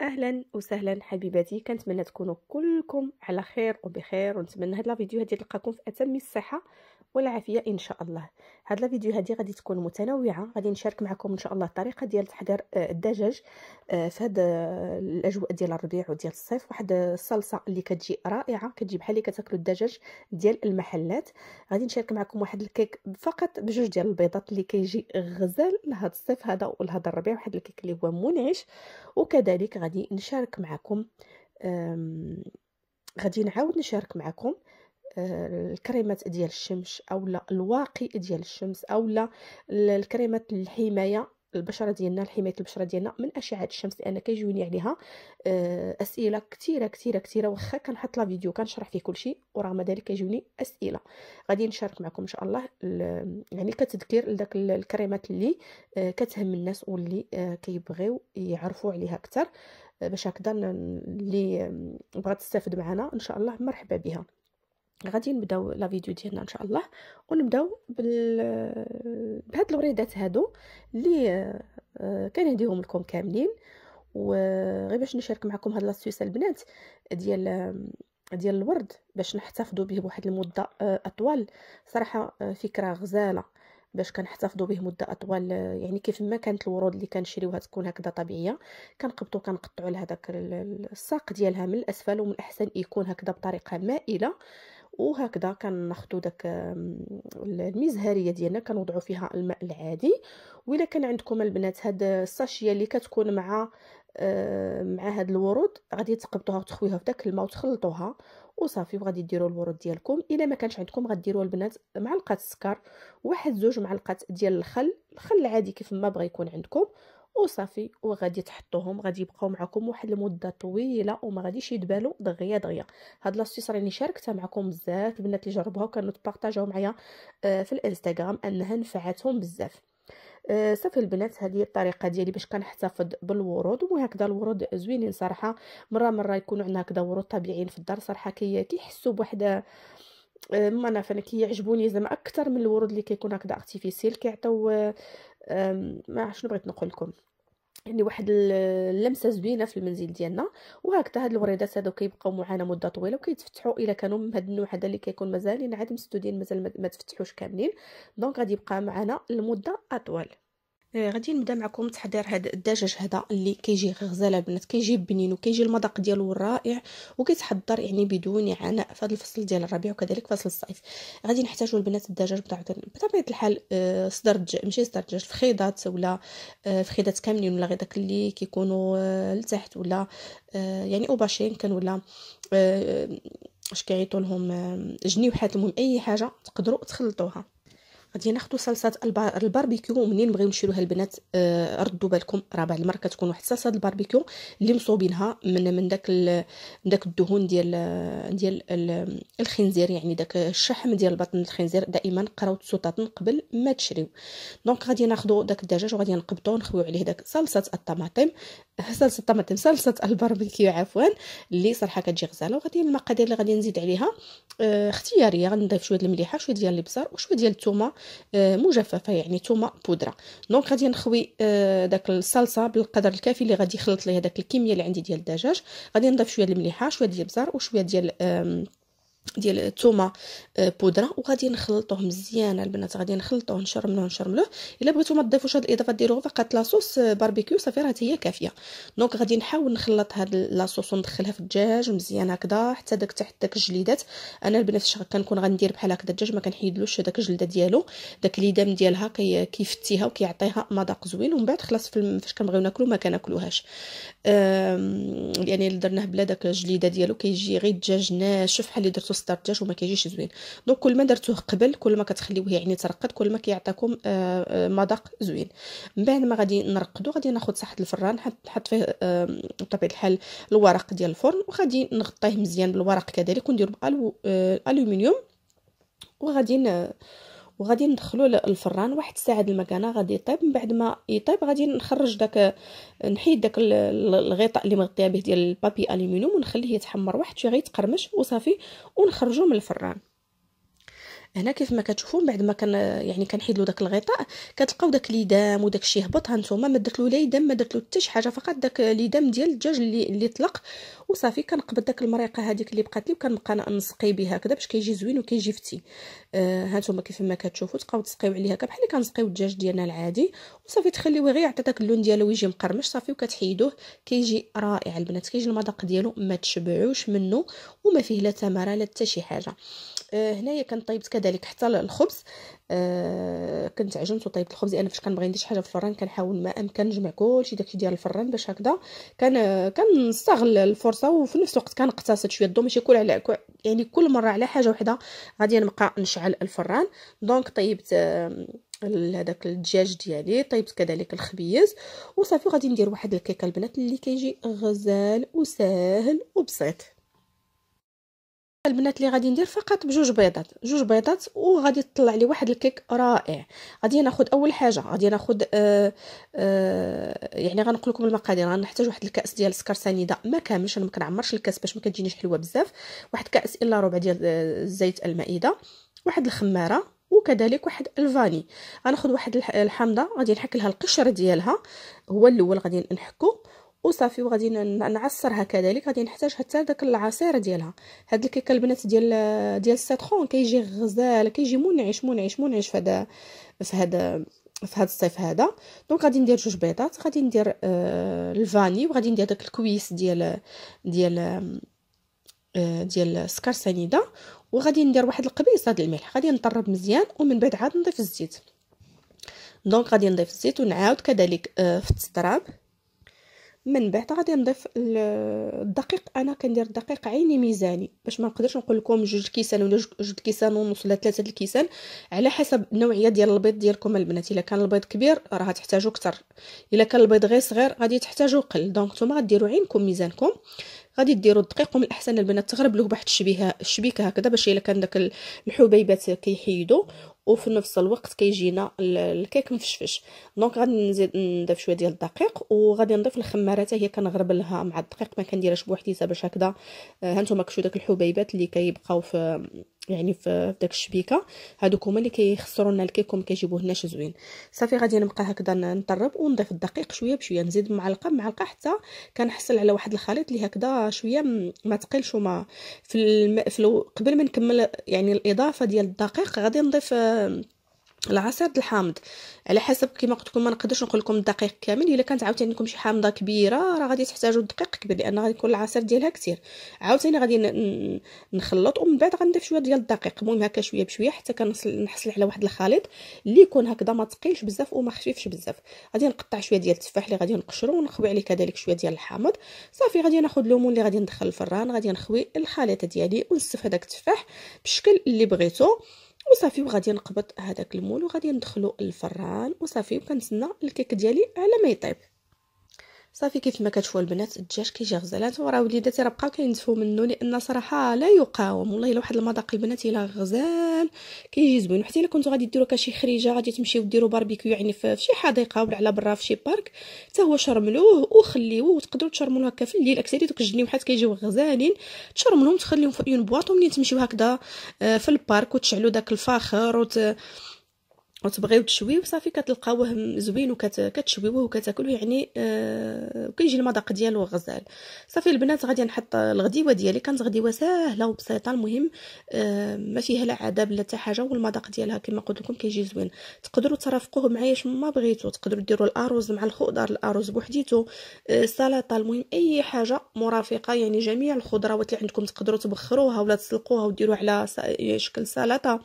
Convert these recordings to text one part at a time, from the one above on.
أهلا وسهلا حبيباتي. كنتمنى تكونوا كلكم على خير وبخير. ونتمنى هاد لا فيديو هادي تلقاكم في أتم الصحة. والعافية إن شاء الله. هاد لا فيديو هادي غادي تكون متنوعة. غادي نشارك معكم إن شاء الله الطريقة ديال تحضير آه، الدجاج آه، في هاد آه، الأجواء ديال الربيع وديال الصيف. واحد الصلصة اللي كتجي رائعة كتجي بحال اللي كتاكلوا الدجاج ديال المحلات. غادي نشارك معكم واحد الكيك فقط بجوج ديال البيضات اللي كيجي غزال لهاد الصيف هذا ولهذا الربيع. واحد الكيك اللي هو منعش. وكذلك غادي نشارك معكم غادي نعاود نشارك معكم الكريمات ديال الشمس اولا الواقي ديال الشمس اولا الكريمات الحماية البشرة ديالنا لحمايه البشرة ديالنا من أشعة الشمس لأن كيجوني عليها آه، أسئلة كثيره كثيره كثيره واخا كنحط لا فيديو كنشرح فيه كل شيء ورغم ذلك كيجوني أسئلة. غادي نشارك معكم إن شاء الله يعني كتذكير لذاك الكريمات اللي آه، كتهم الناس واللي كيبغيو يعرفوا عليها أكثر باش هكذا اللي بغات تستافد معنا إن شاء الله مرحبا بها. غادي نبداو لا فيديو ديالنا ان شاء الله ونبداو بال بهاد الوريدات هادو اللي آه، كنهديهم لكم كاملين. وغير باش نشارك معكم هاد لاستيوس البنات ديال ديال الورد باش نحتفظوا به بواحد المدة آه، أطول. صراحة آه، فكرة غزالة باش كنحتفظوا به مدة أطول يعني كيف ما كانت الورود اللي كنشريوها تكون هكذا طبيعية. كنقبطوا كنقطعوا لها داك الساق ديالها من الأسفل ومن الأحسن يكون هكذا بطريقة مائلة. وهكذا كناخذوا داك المزهريه ديالنا كنوضعوا فيها الماء العادي. وإلا كان عندكم البنات هاد الساشية اللي كتكون مع مع هاد الورود غادي تقبطوها وتخويوها في داك الماء وتخلطوها. وصافي وغادي ديروا الورود ديالكم. إلا ما كانش عندكم غديروا البنات معلقة السكر واحد زوج معلقات ديال الخل. الخل العادي كيف ما بغى يكون عندكم. وصافي وغادي تحطوهم غادي يبقاو معكم واحد المدة طويلة وما غاديش يدبالوا دغيا دغيا. هاد لاستيس راني شاركتها معكم بزاف البنات اللي جربوها وكانوا تبارطاجيو معايا آه، في الانستغرام أنها نفعتهم بزاف. آه، صافي البنات هذه الطريقة ديالي باش كنحتفظ بالورود. وهكذا الورود زوينين صراحة. مرة مرة يكونوا عندنا هكذا ورود طبيعيين في الدار صراحة كي كيحسوا بواحد آه، ما أنا كيعجبوني زعما أكثر من الورود اللي كيكون هكذا artificiels كيعطيو ما شنو بغيت نقول لكم. يعني واحد اللمسة زوينة في المنزل ديالنا. وهكذا هاد الوريدات هادو كيبقاو معنا مدة طويلة وكيتفتحوا إلا كانوا من هاد النوع هذا اللي كيكون مازالين عاد مسدودين مازال ما تفتحوش كاملين. donc غادي يبقى معنا المدة أطول. غادي نبدا معكم تحضير هذا الدجاج هذا اللي كيجي غزال البنات كيجي بنين وكيجي المذاق ديالو رائع وكيتحضر يعني بدون عناء في هذا الفصل ديال الربيع وكذلك فصل الصيف. غادي نحتاجوا البنات الدجاج بطبيعة الحال آه، صدر الدجاج ماشي صدر الدجاج في خيضات ولا آه، في خيضات كاملين ولا غير داك اللي كيكونوا لتحت ولا يعني أوباشين كان ولا اش كيعيطوا لهم جنيوحات المهم أي حاجة تقدروا تخلطوها. غادي ناخذ صلصة الباربيكيو. منين بغيو نشيروها البنات؟ آه ردوا بالكم راه بعض المرات كتكون واحد صلصة الباربيكيو اللي مصوبينها من من داك من داك الدهون ديال ديال الخنزير يعني داك الشحم ديال بطن الخنزير. دائما قراو السوطاطن قبل ما تشريو. donc غادي ناخذ داك الدجاج وغادي نقبطو نخويو عليه داك صلصة الطماطم. صلصه الطماطم صلصه الباربيكيو عفوا اللي صراحة كتجي غزالة وغادي المقادير اللي غادي نزيد عليها. آه اختياريه غنضيف شوية المليحة شوية ديال البصل وشوية ديال الثومه آه مجففة يعني ثومه بودرة. donc غادي نخوي آه داك الصلصة بالقدر الكافي اللي غادي يخلط ليها داك الكميه اللي عندي ديال الدجاج. غادي نضيف شوية المليحة شوية ديال البصل وشوية ديال آه ديال الثومه آه، بودرة وغادي نخلطوه مزيان البنات غادي نخلطوه نشرملوه نشرملوه. إلا بغيتو ما تضيفوش هاد الإضافة ديروه فقط la sauce آه، باربيكيو صافي راه هي كافية. donc غادي نحاول نخلط هاد la sauce وندخلها في الدجاج مزيان هكذا حتى داك تحت داك الجليدات. أنا البنات كنكون غندير بحال هكذا الدجاج ما كنحيدلوش داك الجلده ديالو. داك الليدام ديالها كي كيفتيها وكيعطيها مذاق زوين. ومن بعد خلاص فاش كنبغيو ناكلو ما كناكلوهاش. يعني درناه بلا داك الجليدة ديالو كيجي غير الدجاج ناشف بحال اللي درتو صدر الدجاج وما كيجيش زوين. donc كل ما درتوه قبل كل ما كتخليوه يعني ترقد كل ما كيعطيكم آه، آه، مذاق زوين. من بعد ما غادي نرقدو غادي ناخذ صحه الفران نحط فيه بطبيعة الحال الورق ديال الفرن وغادي نغطيه مزيان بالورق كذلك وندير بالومنيوم وغادي وغادي ندخلو الفران واحد الساعة د المكانة غادي يطيب. من بعد ما يطيب غادي نخرج داك نحيد داك الغطاء اللي مغطية به ديال البابي ألومنيوم ونخليه يتحمر. واحد شوية غيتقرمش وصافي ونخرجو من الفران. هنا كيف ما كتشوفوا بعد ما كان يعني كنحيد داك الغطاء كتلقاو داك ليدام وداك الشيء هبط ها نتوما ما درت له لا يدام ما درت له حتى شي حاجة فقط داك ليدام ديال الدجاج اللي اللي طلق. وصافي كنقبض داك المريقة هذيك اللي بقات لي وكنبقى نسقي بها هكذا باش كيجي زوين وكيجي فتي. آه ها نتوما كيف ما كتشوفوا تبقاو تسقيو عليه هكا بحال اللي كنسقيو الدجاج ديالنا العادي. وصافي تخليوه غير يعطي داك اللون ديالو ويجي مقرمش صافي وكتحيدوه. كيجي رائع البنات كيجي المذاق ديالو ما تشبعوش منه وما فيه لا تمره لا حتى شي حاجة. آه هنايا كنطيبت كذلك حتى الخبز. آه كنت عجنت وطيبت الخبز أنا فاش كنبغي ندير شي حاجة في الفران كنحاول ما أمكن نجمع كلشي داكشي ديال الفران باش هكذا. كان كنستغل الفرصة وفي نفس الوقت كنقتصد شوية الضو ماشي كل على يعني كل مرة على حاجة وحدة غادي نبقى نشعل الفران. donc طيبت آه هذاك الدجاج ديالي طيبت كذلك الخبيز وصافي غادي ندير واحد الكيكة البنات اللي كيجي غزال وسهل وبسيط. البنات اللي غادي ندير فقط بجوج بيضات جوج بيضات وغادي تطلع لي واحد الكيك رائع. غادي ناخذ أول حاجة غادي ناخذ آه آه يعني غنقول لكم المقادير غنحتاج واحد الكأس ديال السكر سنيده ما كاملش أنا ما كنعمرش الكأس باش ما كتجينيش حلوة بزاف. واحد كأس إلا ربع ديال الزيت المائدة واحد الخمارة وكذلك واحد الفاني. غناخذ واحد الحامضة غادي نحك لها القشر ديالها هو الأول غادي نحكو. وصافي وغادي نعصرها كذلك غادي نحتاج حتى داك العصير ديالها. هاد الكيكه البنات ديال ديال السيترون كيجي غزال كيجي منعش منعش منعش في هذا في هذا في هذا الصيف هذا. donc غادي ندير جوج بيضات. غادي ندير آه ال vanille وغادي ندير داك الكويس ديال ديال آه ديال السكر سنيده وغادي ندير واحد القبيصه ديال الملح. غادي نطرب مزيان ومن بعد عاد نضيف الزيت. donc غادي نضيف الزيت ونعاود كذلك آه في الطراب من بعد غادي نضيف الدقيق. أنا كندير الدقيق عيني ميزاني باش ما نقدرش نقول لكم جوج كيسان ولا جوج كيسان ونص ولا ثلاثة الكيسان على حسب النوعية ديال البيض ديالكم البنات. إلا كان البيض كبير راه تحتاجوا أكثر. إلا كان البيض غير صغير غادي تحتاجوا قل. donc نتوما غديروا عينكم ميزانكم. غادي ديروا الدقيق ومن الأحسن البنات تغربلوه بواحد الشبيهه الشبيكة هكذا باش إلا كان داك الحبيبات كيحيدوا وفي نفس الوقت كيجينا الكيك مفشفش. donc غادي نزيد نضيف شوية ديال الدقيق وغادي نضيف الخماره حتى هي كنغربلها مع الدقيق ما كنديرهاش بوحديتها باش هكذا. آه، هانتوما كتشوفو داك الحبيبات اللي كيبقاو في يعني في داك الشبيكة. هادوك هما اللي كيخسروا لنا الكيك وما كيجيبوه لناش زوين. صافي غادي نبقى هكذا نطرب ونضيف الدقيق شوية بشوية نزيد معلقة معلقه حتى كنحصل على واحد الخليط اللي هكذا شوية ما ثقيلش وما في, الم... في قبل ما نكمل يعني الإضافة ديال الدقيق غادي نضيف العصير الحامض. على حسب كما قلت لكم ما نقدرش نقول لكم الدقيق كامل إلا كانت عاوتاني لكم شي حامضة كبيرة راه غادي تحتاجوا دقيق كبير لأن غادي يكون العصير ديالها كثير. عاوتاني غادي نخلط ومن بعد غنضيف شوية ديال الدقيق. المهم هكا شوية بشوية حتى كنحصل على واحد الخليط اللي يكون هكذا ما ثقيلش بزاف وما خفيفش بزاف. غادي نقطع شوية ديال التفاح اللي غادي نقشرو ونخوي عليه كذلك شوية ديال الحامض. صافي غادي ناخذ الليمون اللي غادي ندخل الفران غادي نخوي الخليط ديالي ونصف هذاك التفاح بالشكل اللي بغيتو. وصافي وغادي نقبض هذاك المول وغادي ندخلو الفران وصافي وكنتسنى الكيك ديالي على ما يطيب. صافي كيف ما كتشوفوا البنات الدجاج كيجي غزالات. وراه وليداتي راه بقاو كينتفوا منه لأن صراحة لا يقاوم. والله إلا واحد المذاق البنات إلا غزال كيجي زوين. وحتى إلا كنتو غادي ديروا شي خريجة غادي تمشيو ديروا باربيكيو يعني في شي حديقة ولا على برا في شي parc حتى هو شرملوه وخليوه وتقدروا تشرملوه هكا في الليل. أكثر دوك الجنيحات كيجيو غزالين تشرملوهم تخليهم في une boîte ومنين تمشيو هكذا آه، في ال parc وتشعلوا داك الفاخر وت وتبغيو تشويو صافي كتلقاوه زوين وكتشويوه وكتاكلوه يعني آه وكيجي المذاق ديالو غزال. صافي البنات غادي نحط الغديوة ديالي. كانت غديوة ساهلة وبسيطة المهم آه ما فيها لا عذاب لا حتى حاجة والمذاق ديالها كما قلت لكم كيجي زوين. تقدروا ترافقوه معايا ما بغيتو تقدروا ديروا الأرز مع الخضر الأرز بوحديتو آه السلطة المهم أي حاجة مرافقة يعني جميع الخضروات اللي عندكم تقدروا تبخروها ولا تسلقوها وديروها على شكل سلطة.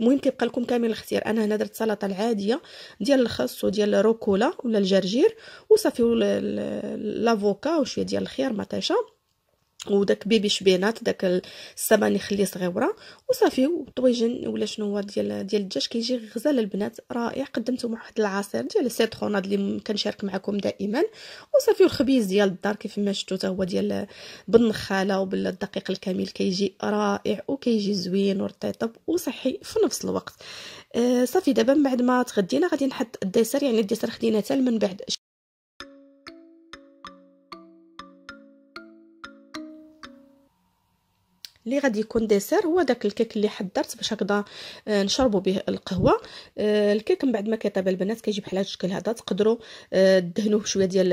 المهم كيبقى لكم كامل الاختيار. أنا هنا درت سلطة العادية ديال الخس وديال الروكولا ولا الجرجير وصافي لافوكا وشوية ديال الخيار مطيشة. وداك بيبي شبينات داك السبانخ اللي صغيره وصافي وطويجن ولا شنو هو ديال ديال الدجاج كيجي غزال البنات. رائع قدمته مع واحد العصير ديال السيتروناد اللي كنشارك معكم دائما. وصافي الخبيز ديال الدار كيف ما شفتوا حتى هو ديال بالنخالة وبالدقيق الكامل كيجي رائع وكيجي زوين ورطيطب وصحي في نفس الوقت. آه صافي دابا من بعد ما تغدينا غادي نحط ال dessert يعني ال dessert خدينا حتى من بعد اللي غادي يكون dessert هو داك الكيك اللي حضرت باش هكذا آه، نشربوا به القهوة. آه، الكيك من بعد ما كيطيب البنات كيجي بحال هذا الشكل هذا تقدروا دهنوه بشوية ديال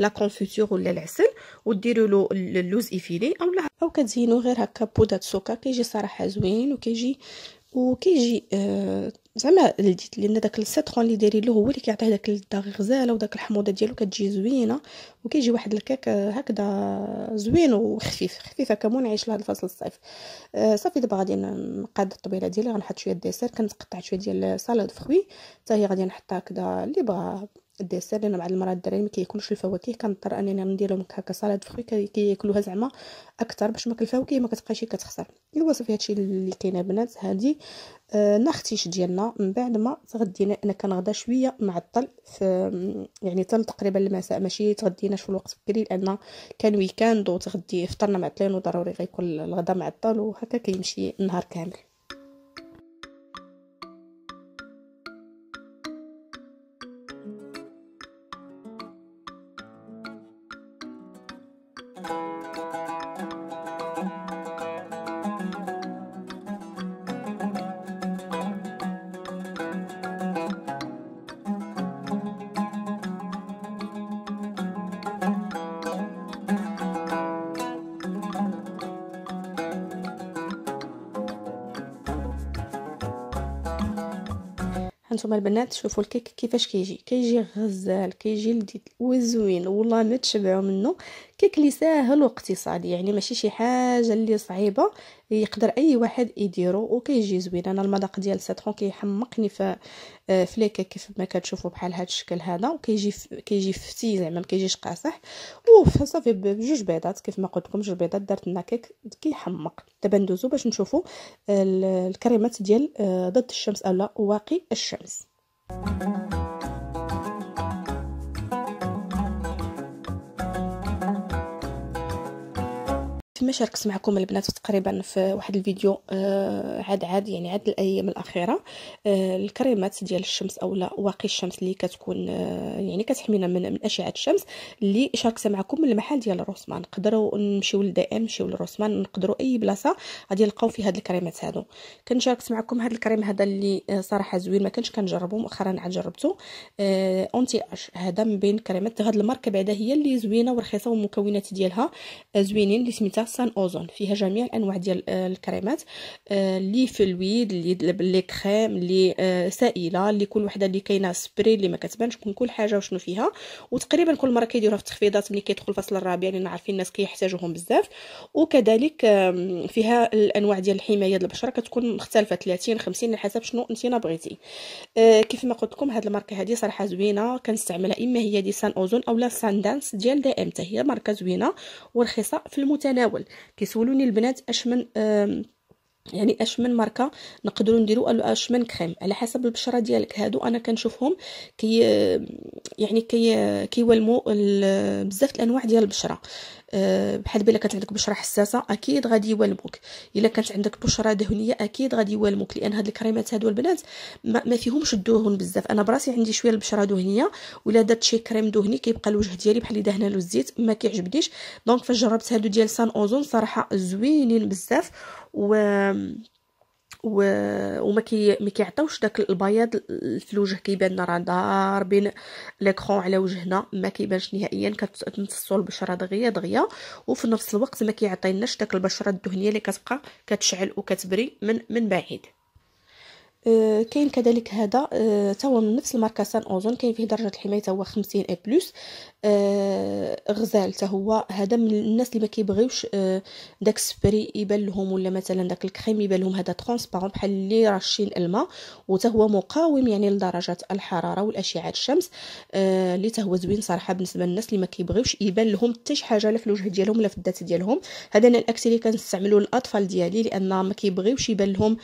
la confiture ولا العسل وديروا له اللوز effilé اولا أو كتزينوا غير هكا بودره سكر كيجي صراحة زوين وكيجي وكيجي آه زعما لذيذ لأن داك ال citron اللي دايرين له هو اللي كيعطيه داك الداغ غزالة وداك الحموضة ديالو كتجي زوينة وكيجي واحد الكيك هكذا زوين وخفيف خفيف هكا منعش لهاد فصل الصيف. آه صافي دابا غادي نقاد الطبيلة ديالي غنحط شوية dessert كنت قطعت شوية ديال salade fruits حتى هي غادي نحطها هكذا اللي بغا ال dessert لأن بعض المرات الدراري ما كياكلوش الفواكه كنضطر أنني ندير لهم هكا salade fruits كياكلوها زعما أكثر باش ما الفواكه ما كتبقاش كتخسر. إيوا صافي هادشي اللي كاين البنات هادي. آه نختيش ديالنا من بعد ما تغدينا أنا كنغدا شوية معطل في يعني حتى تقريبا المساء ماشي تغديناش في الوقت بكري لأن كان week-end وتغدي فطرنا معطلين وضروري غيكون الغدا معطل وهكا كيمشي النهار كامل. هانتوما البنات شوفوا الكيك كيفاش كيجي. كيجي غزال كيجي لذيذ وزوين والله ما تشبعوا منه. كيك اللي ساهل واقتصادي. يعني ماشي شي حاجة اللي صعيبة يقدر أي واحد يديرو وكيجي زوين. أنا المذاق ديال ال citron كيحمقني في آه، في كيف ما كتشوفوا بحال هذا الشكل هذا. وكيجي كيجي فتي زعما ما كيجيش قاصح. وصافي بجوج بيضات كيف ما قلت لكم جوج بيضات درت لنا كيك كيحمق. دابا ندوزو باش نشوفوا الكريمات ديال آه، ضد الشمس اولا واقي الشمس. فيما شاركت معكم البنات تقريبا في واحد الفيديو آه عاد عاد يعني عاد الأيام الأخيرة. آه الكريمات ديال الشمس اولا واقي الشمس اللي كتكون آه يعني كتحمينا من, من أشعة الشمس اللي شاركت معكم من المحل ديال الروسمان نقدروا نمشيو للدائم نمشيو للروسمان نقدروا أي بلاصة غادي نلقاو فيها هاد الكريمات هادو. كنت شاركت معكم هاد الكريم هذا اللي آه صراحة زوين ما كنتش كنجربو مؤخرا عاد جربته آه anti-âge هذا من بين كريمات هاد الماركة بعدا هي اللي زوينة ورخيصة والمكونات ديالها آه زوينين اللي سميتها Sun Ozon. فيها جميع الانواع ديال آه، الكريمات اللي آه، fluide اللي les crèmes اللي آه، سائلة اللي كل وحدة اللي كاينة سبري اللي ما كتبانش كل حاجة وشنو فيها. وتقريبا كل مرة كيديروها في التخفيضات ملي كيدخل الفصل الربيع لأن عارفين الناس كيحتاجوهم بزاف. وكذلك فيها الأنواع ديال الحماية ديال البشرة كتكون مختلفة 30 50 على حسب شنو أنت بغيتي. كيف ما قلت لكم هاد الماركة هذه صراحة زوينة كنستعملها إما هي دي Sun Ozon اولا Sundance ديال dm هي ماركة زوينة ورخيصة في المتناول. كيسولوني البنات أش من يعني أش من ماركة نقدروا نديروا أش من كريم. على حسب البشرة ديالك. هادو أنا كنشوفهم كي يعني كي كيولموا بزاف الأنواع ديال البشرة. بحال إلا كانت عندك بشرة حساسة أكيد غادي يولموك إلا كانت عندك بشرة دهنية أكيد غادي يولموك لأن هاد الكريمات هادو البنات ما, فيهمش الدهون بزاف. أنا براسي عندي شوية البشرة دهنية ولا درت شي كريم دهني كيبقى الوجه ديالي بحال دهنا له الزيت ما كيعجبنيش. donc فاش جربت هادو ديال Sun Ozon صراحة زوينين بزاف. و و... وما كي ما كيعطيوش داك البياض في الوجه كيبان لنا راه ضاربين l'écran على وجهنا ما كيبانش نهائيا كتمتصو البشره دغيا دغيا وفي نفس الوقت ما كيعطيناش داك البشرة الدهنية اللي كتبقى كتشعل وكتبري من من بعيد. آه، كاين كذلك هذا آه، هو من نفس الماركة Sun Ozon كاين فيه درجة الحماية هو 50 et plus آه، غزال تا هو هذا من الناس اللي ما كيبغيوش داك السبري يبان لهم ولا مثلا داك الكريم يبان لهم هذا transparent بحال اللي راشين الماء. وتا هو مقاوم يعني لدرجة الحرارة والأشعة الشمس اللي تا هو زوين صراحة بالنسبة للناس اللي ما كيبغيوش يبان لهم حتى شي حاجة لا في الوجه ديالهم لا في الذات ديالهم. هذا أنا الاكس اللي كنستعملو للأطفال ديالي لأن ما كيبغيوش يبان لهم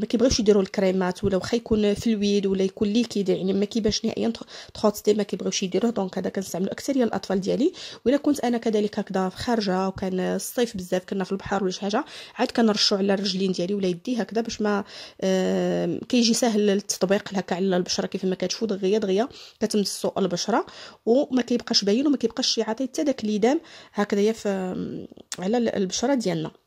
ما كيبغيوش كيبغيوش يديروا الكريمات ولا واخا يكون fluide ولا يكون liquide يعني ما كيبانش نهائيا تخوتستي ما كيبغيوش يديروه. donc هذا كنستعملو اكثريه الأطفال ديالي. ولا كنت أنا كذلك هكذا خارجة وكان الصيف بزاف كنا في البحر ولا شي حاجة عاد كنرشو على الرجلين ديالي ولا يدي هكذا باش ما كيجي ساهل التطبيق هكا على البشرة. كيف ما دغيا دغيا كتمصو البشرة وما كيبقاش باين وما كيبقاش يعطي حتى داك الليدام هكذايا على البشرة ديالنا.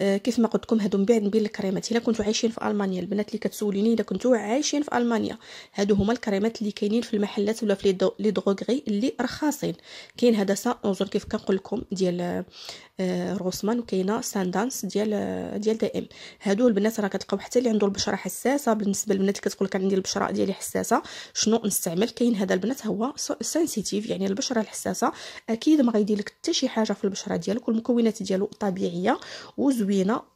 كيف ما قلت لكم هادو من بعد نبين الكريمات. إلا كنتو عايشين في ألمانيا البنات اللي كتسوليني إلا كنتو عايشين في ألمانيا هادو هما الكريمات اللي كاينين في المحلات ولا في les drogueries اللي رخاصين. كاين هذا Sun Ozon كيف كنقول لكم ديال آه، Rossmann وكاينة Sundance ديال ديال dm هادو البنات راه كتلقاو حتى اللي عنده البشرة حساسة. بالنسبة للبنات اللي كتقول لك عندي البشرة ديالي حساسة شنو نستعمل؟ كاين هذا البنات هو sensitive يعني البشرة الحساسة. أكيد ما غيدير لك حتى شي حاجة في البشرة ديالك والمكونات ديالو طبيعية وزوينة.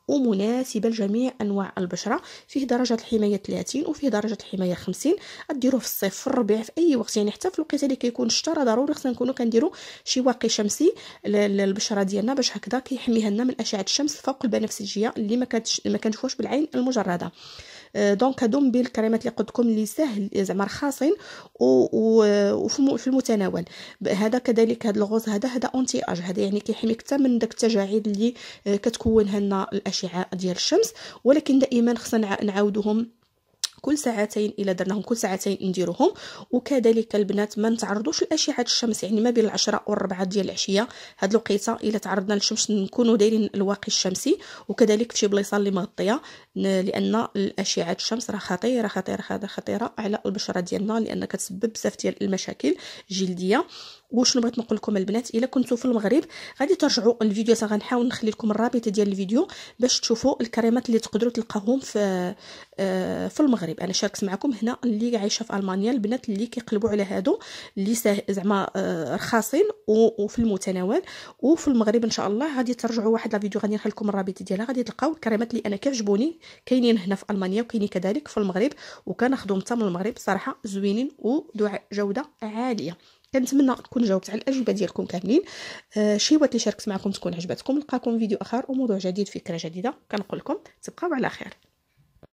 ومناسبه لجميع أنواع البشرة. فيه درجة الحماية 30 وفيه درجة الحماية 50 ديروه في الصيف في الربيع في أي وقت. يعني حتى في الوقيته اللي كيكون الشتا ضروري خصنا نكونوا كنديروا شي واقي شمسي للبشرة ديالنا باش هكذا كيحميها لنا من أشعة الشمس فوق البنفسجية اللي ما ما كنشوفوش بالعين المجردة. آه، donc هادو من الكريمات اللي قلت لكم اللي ساهل زعما رخاصين وفي المتناول. هذا كذلك هذا الغوز هذا هذا anti-âge هذا يعني كيحميك حتى من داك التجاعيد اللي آه، كتكونها لنا الأشعة ديال الشمس. ولكن دائما خصنا نعاودوهم كل ساعتين الا درناهم كل ساعتين نديروهم. وكذلك البنات ما نتعرضوش لاشعه الشمس يعني ما بين العشرة والربعة ديال العشية. هاد الوقيتة إلا تعرضنا للشمس نكونوا دايرين الواقي الشمسي. وكذلك في شي بلايصة اللي مغطية لأن الأشعة الشمس راه خطيرة خطيرة خطيرة على البشرة ديالنا لأن كتسبب بزاف ديال المشاكل جلديه وشنو بغيت نقول لكم البنات؟ إلا كنتو في المغرب غادي ترجعوا الفيديو غنحاول نخلي لكم الرابط ديال الفيديو باش تشوفوا الكريمات اللي تقدروا تلقاوهم في آه، في المغرب. أنا شاركت معكم هنا اللي عايشة في ألمانيا البنات اللي كيقلبوا على هادو اللي زعما آه، رخاصين وفي المتناول. وفي المغرب إن شاء الله غادي ترجعوا واحد لا فيديو غادي نخلي لكم الرابط ديالها. غادي تلقاو الكريمات اللي أنا كيعجبوني كاينين هنا في ألمانيا وكاينين كذلك في المغرب. وكناخذهم حتى من المغرب صراحة زوينين وذو جودة عالية. كنتمنى نكون جاوبت على الأجوبة ديالكم كاملين. آه شي اللي شاركت معكم تكون عجبتكم نلقاكم فيديو آخر وموضوع جديد فكرة جديدة كنقول لكم تبقاو على خير.